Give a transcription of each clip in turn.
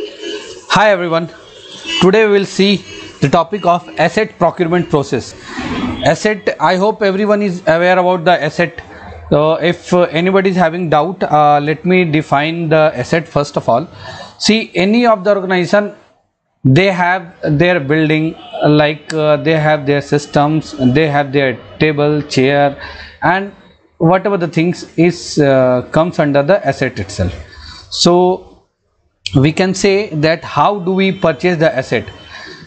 Hi everyone. Today we will see the topic of asset procurement process. Asset. I hope everyone is aware about the asset. So if uh, anybody is having doubt, uh, let me define the asset first of all. See, any of the organization they have their building like uh, they have their systems they have their table chair and whatever the things is uh, comes under the asset itself so we can say that how do we purchase the asset?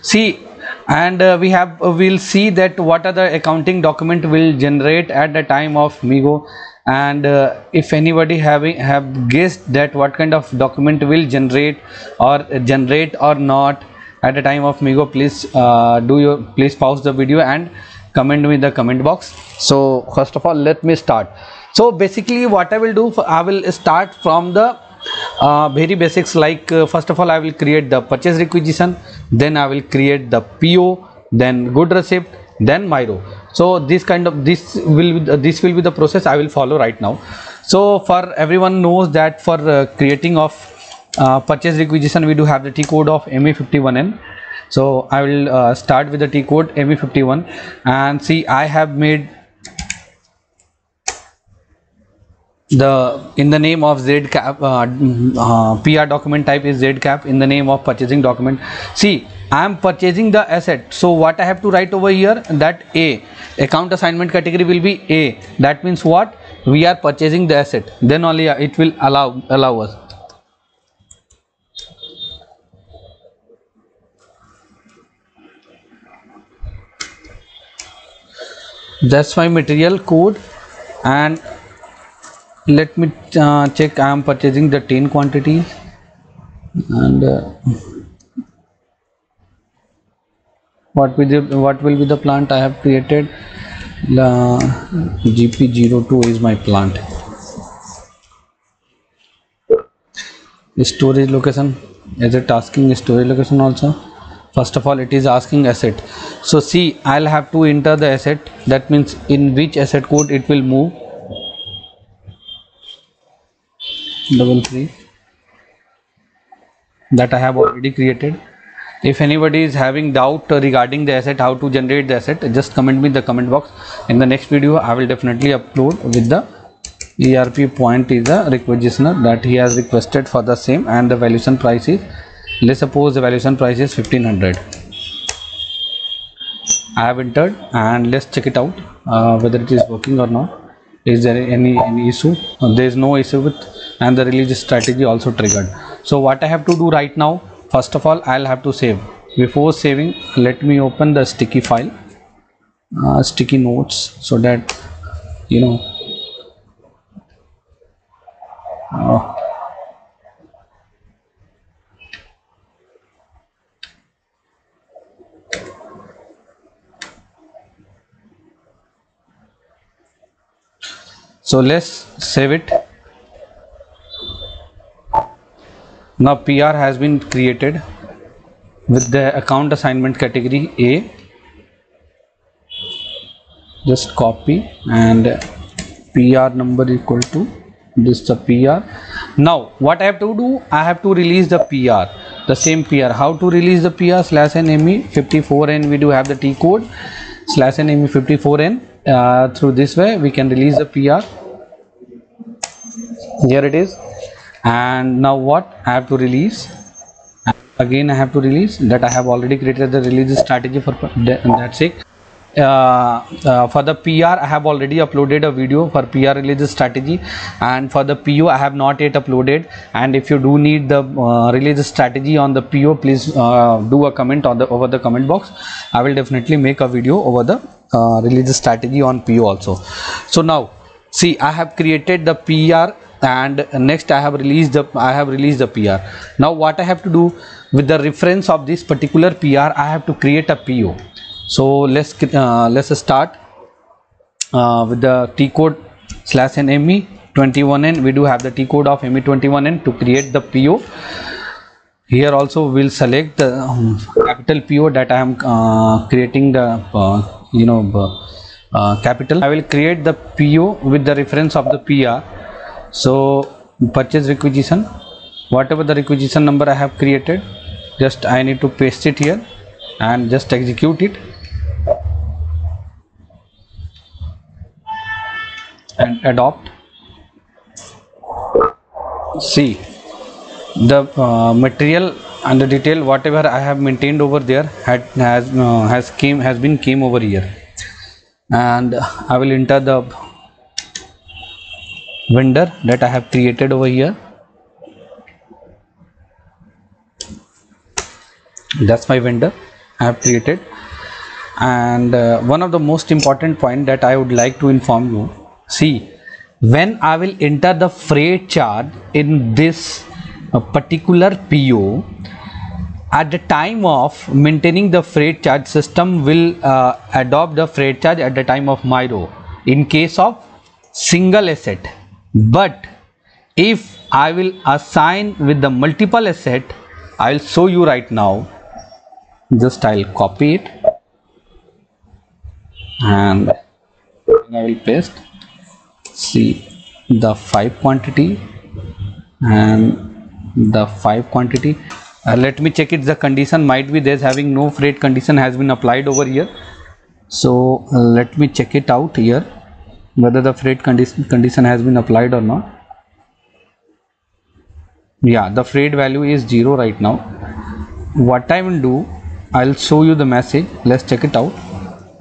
See and uh, we have uh, we'll see that what are the accounting document will generate at the time of migo. And uh, if anybody having have guessed that what kind of document will generate or generate or not at the time of migo please uh, do your please pause the video and comment me in the comment box. So first of all let me start. So basically what i will do i will start from the uh, very basics like uh, first of all i will create the purchase requisition then i will create the po then good receipt then MIRO. So this kind of this will be, uh, this will be the process i will follow right now. So for everyone knows that for uh, creating of uh, purchase requisition we do have the t code of me51n so i will uh, start with the t code me51 and see i have made the in the name of z cap uh, uh, pr document type is z cap in the name of purchasing document. See i am purchasing the asset. So what i have to write over here? That a. Account assignment category will be a. That means what? We are purchasing the asset. Then only uh, it will allow allow us. That's my material code. And let me uh, check. I am purchasing the 10 quantities. And uh, what will the what will be the plant i have created? The gp02 is my plant. Storage location. Is it asking storage location also? First of all it is asking asset. So see i'll have to enter the asset. That means in which asset code it will move double three. That I have already created. If anybody is having doubt regarding the asset how to generate the asset just comment me in the comment box. In the next video I will definitely upload with the ERP point is the requisitioner that he has requested for the same and the valuation price is let's suppose the valuation price is 1500 I have entered and let's check it out uh, whether it is working or not. Is there any any issue? There is no issue with and the release strategy also triggered. So what i have to do right now first of all i'll have to save. Before saving let me open the sticky file uh, sticky notes so that you know uh, so let's save it now PR has been created with the account assignment category A. Just copy and PR number equal to this the PR now what I have to do I have to release the PR the same PR how to release the PR slash NME 54N we do have the T code. Slash NME 54N uh, through this way we can release the PR here it is and now what I have to release? Again I have to release that I have already created the release strategy for that's it. Uh, uh, for the PR I have already uploaded a video for PR release strategy. And for the PO I have not yet uploaded. And if you do need the uh, release strategy on the PO please uh, do a comment on the over the comment box. I will definitely make a video over the uh, release strategy on PO also. So now see I have created the PR and next I have released the I have released the PR now what I have to do with the reference of this particular PR I have to create a PO so let's uh, let's start uh, with the T code slash n ME 21N we do have the T code of ME 21N to create the PO here also we'll select the um, capital PO that I am uh, creating the uh, you know uh, capital. I will create the PO with the reference of the PR so purchase requisition. Whatever the requisition number I have created just I need to paste it here and just execute it. And adopt. See the uh, material and the detail whatever I have maintained over there had has uh, has came has been came over here. And I will enter the vendor that I have created over here. That's my vendor I have created. And uh, one of the most important point that I would like to inform you see when I will enter the freight charge in this uh, particular PO at the time of maintaining the freight charge system will uh, adopt the freight charge at the time of MIRO in case of single asset but if I will assign with the multiple asset I'll show you right now. Just I'll copy it. And I will paste. See the 5 quantity and the 5 quantity. Uh, let me check it the condition might be there's having no freight condition has been applied over here. So uh, let me check it out here whether the freight condition condition has been applied or not. Yeah the freight value is zero right now. What i will do i'll show you the message. Let's check it out.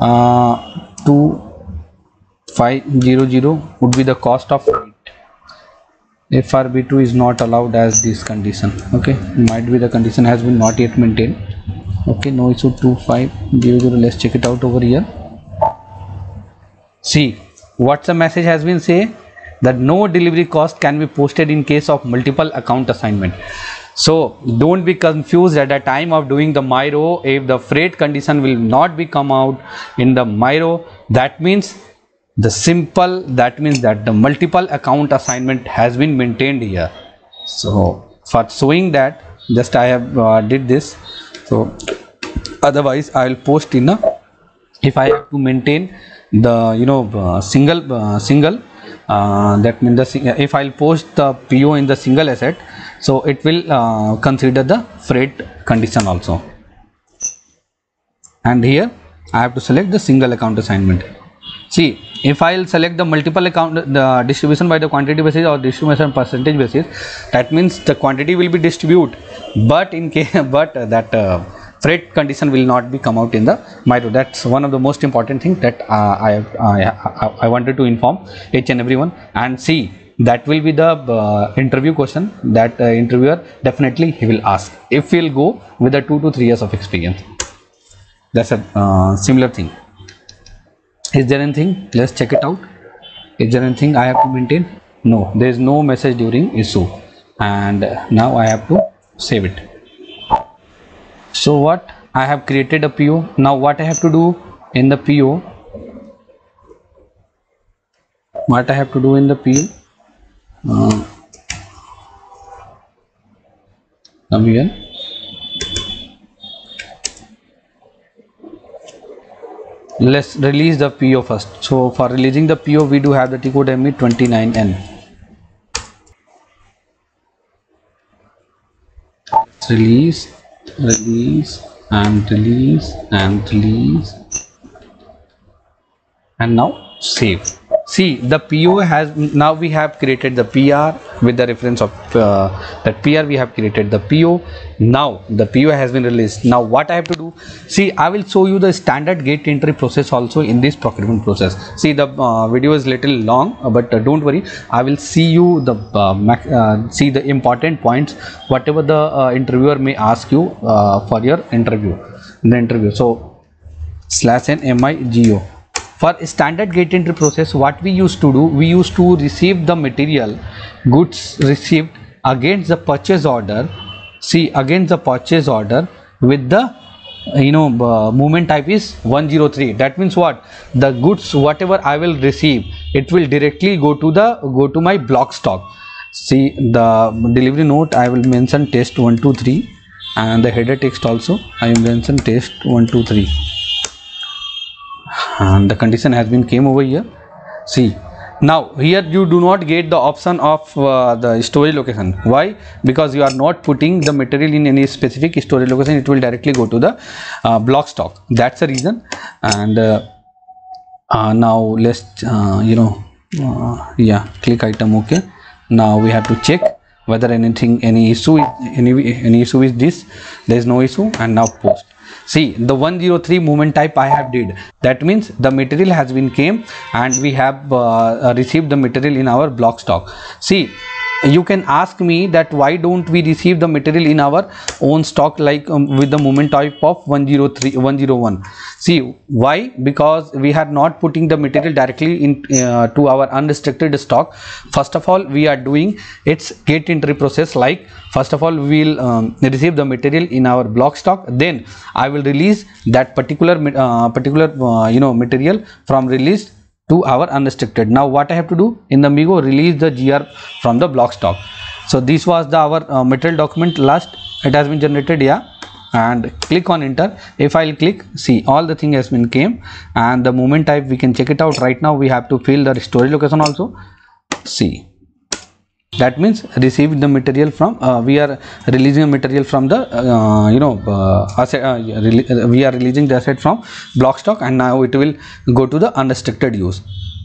Uh, 2500 would be the cost of freight. Frb2 is not allowed as this condition. Okay might be the condition has been not yet maintained. Okay no issue. 2500 let's check it out over here. See what's the message has been say that no delivery cost can be posted in case of multiple account assignment. So don't be confused at the time of doing the MIRO. If the freight condition will not be come out in the MIRO that means the simple that means that the multiple account assignment has been maintained here. So for showing that just i have uh, did this. So otherwise i will post in a if i have to maintain the you know uh, single uh, single uh, that means the if i'll post the po in the single asset so it will uh, consider the freight condition also. And here i have to select the single account assignment. See if i'll select the multiple account the distribution by the quantity basis or distribution percentage basis that means the quantity will be distribute but in case but uh, that freight condition will not be come out in the MIRO that's one of the most important thing that uh, I, I i wanted to inform each and everyone. And see that will be the uh, interview question that uh, interviewer definitely he will ask. If he'll go with the 2 to 3 years of experience that's a uh, similar thing. Is there anything? Let's check it out. Is there anything i have to maintain? No there is no message during issue. And now i have to save it so what? I have created a po now what i have to do in the po what i have to do in the po uh, come here. Let's release the PO first. So for releasing the PO, we do have the T code ME 29N. Release, release, and release, and release, and now save. See, the PO has now we have created the PR with the reference of uh, that PR we have created the PO. Now the PO has been released. Now what I have to do? See, I will show you the standard gate entry process also in this procurement process. See, the uh, video is little long, uh, but uh, don't worry. I will see you the uh, uh, see the important points whatever the interviewer may ask you for your interview. The interview. So slash n migo for standard gate entry process what we used to do we used to receive the material goods received against the purchase order. See against the purchase order with the you know uh, movement type is 103 that means what? The goods whatever i will receive it will directly go to the go to my block stock. See the delivery note i will mention test 123 and the header text also i will mention test 123 and the condition has been came over here. See now here you do not get the option of uh, the storage location. Why? Because you are not putting the material in any specific storage location. It will directly go to the uh, block stock. That's the reason. And uh, uh, now let's uh, you know uh, yeah click item okay. Now we have to check whether anything any issue is- any any issue is this. There is no issue. And now post see the 103 movement type i have did. That means the material has been came and we have uh, uh, received the material in our block stock. See you can ask me that why don't we receive the material in our own stock like um, with the movement type of 103 101 see why? Because we are not putting the material directly in uh, to our unrestricted stock. First of all we are doing its gate entry process like first of all we will um, receive the material in our block stock. Then i will release that particular uh, particular uh, you know material from released to our unrestricted. Now what i have to do? In the migo release the gr from the block stock. So this was the our uh, material document last. It has been generated yeah. And click on enter. If i'll click see all the thing has been came. And the movement type we can check it out. Right now we have to fill the storage location also. See that means received the material from uh, we are releasing material from the uh, you know uh, asset, uh, uh, we are releasing the asset from block stock and now it will go to the unrestricted use.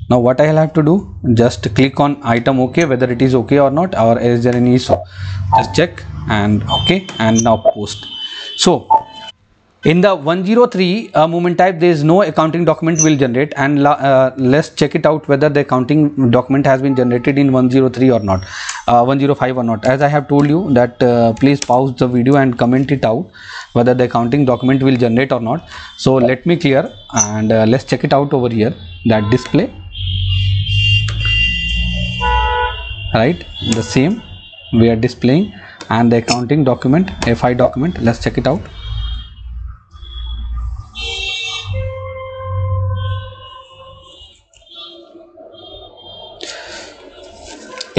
Now what i'll have to do just click on item okay whether it is okay or not or is there any issue just check and okay and now post. So in the 103 uh, movement type there is no accounting document will generate and uh, let's check it out whether the accounting document has been generated in 103 or not uh, 105 or not. As i have told you that uh, please pause the video and comment it out whether the accounting document will generate or not. So let me clear and uh, let's check it out over here that display. Right the same we are displaying and the accounting document fi document let's check it out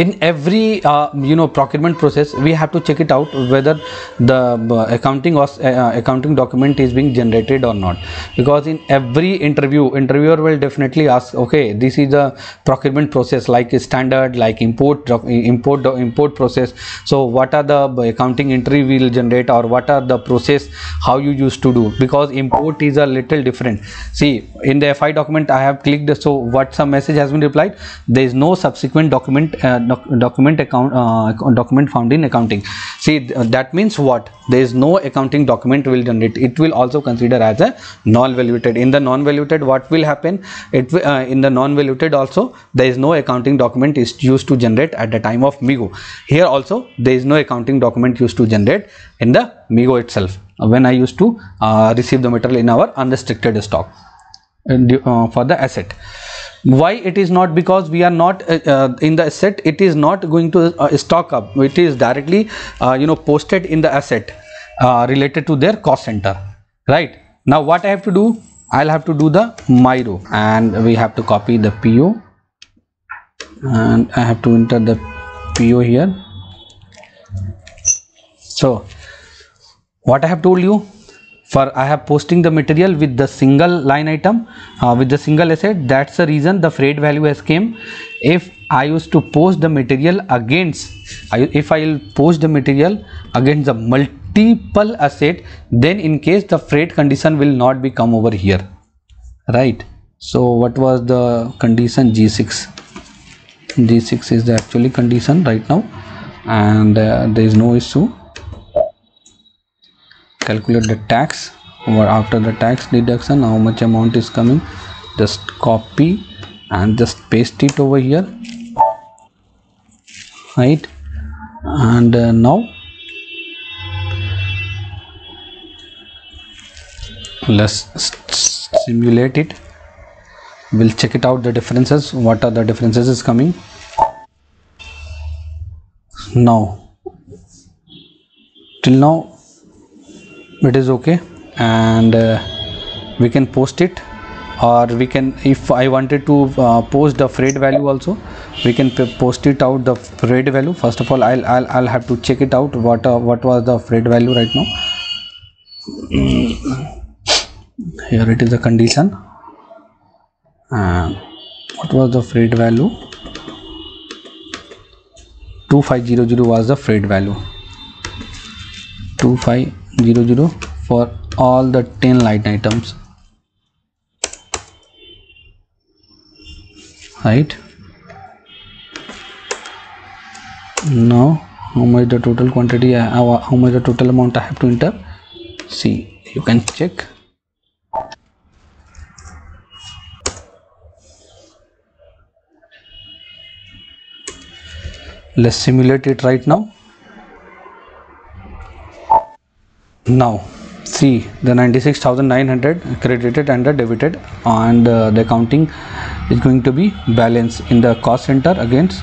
in every uh, you know procurement process we have to check it out whether the uh, accounting or uh, accounting document is being generated or not. Because in every interview interviewer will definitely ask okay this is the procurement process like standard like import import import process. So what are the accounting entry we will generate or what are the process how you used to do? Because import is a little different. See in the fi document i have clicked so what some message has been replied? There is no subsequent document uh, doc- document account uh, document found in accounting. See th- that means what? There is no accounting document will generate. It will also consider as a non-valuated. In the non-valuated what will happen? It uh, in the non-valuated also there is no accounting document is used to generate at the time of migo here also there is no accounting document used to generate in the migo itself when i used to uh, receive the material in our unrestricted stock. And, uh, for the asset why it is not? Because we are not uh, uh, in the asset it is not going to uh, stock up. It is directly uh, you know posted in the asset uh, related to their cost center. Right? Now what i have to do? I'll have to do the MIRO. And we have to copy the po and i have to enter the po here. So what i have told you for i have posting the material with the single line item uh, with the single asset that's the reason the freight value has came. If i used to post the material against I, if i will post the material against the multiple asset then in case the freight condition will not be come over here. Right? So what was the condition? G6 g6 is the actually condition right now. And uh, there is no issue calculate the tax or after the tax deduction how much amount is coming. Just copy and just paste it over here. Right? And uh, now let's simulate it. We'll check it out the differences. What are the differences is coming? Now till now it is okay. And uh, we can post it. Or we can if i wanted to uh, post the freight value also we can post it out the freight value. First of all i'll i'll, I'll have to check it out what uh, what was the freight value right now. Here it is the condition. And what was the freight value? 2500 was the freight value 2500 for all the 10 line items. Right? Now how much the total quantity uh, how how much the total amount I have to enter? See you can check. Let's simulate it right now now see the 96900 credited and debited and uh, the accounting is going to be balance in the cost center against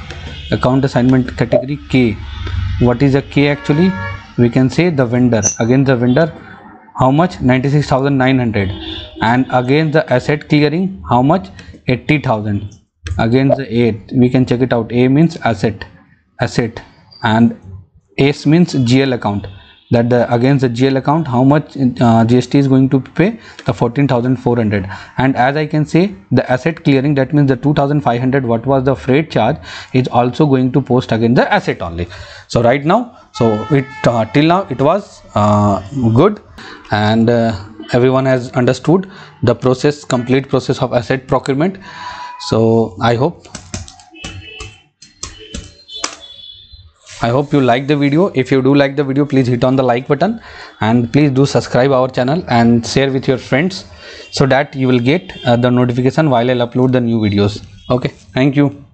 account assignment category k. What is a k actually? We can say the vendor. Against the vendor how much? 96900 and against the asset clearing how much? 80000 against the 8 we can check it out. A means asset asset. And s means gl account that the against the GL account how much uh, GST is going to pay? The 14,400 and as I can say the asset clearing that means the 2,500 what was the freight charge is also going to post again the asset only. So right now so it uh, till now it was uh, good. And uh, everyone has understood the process complete process of asset procurement. So I hope i hope you like the video. If you do like the video please hit on the like button and please do subscribe our channel and share with your friends so that you will get uh, the notification while i'll upload the new videos. Okay thank you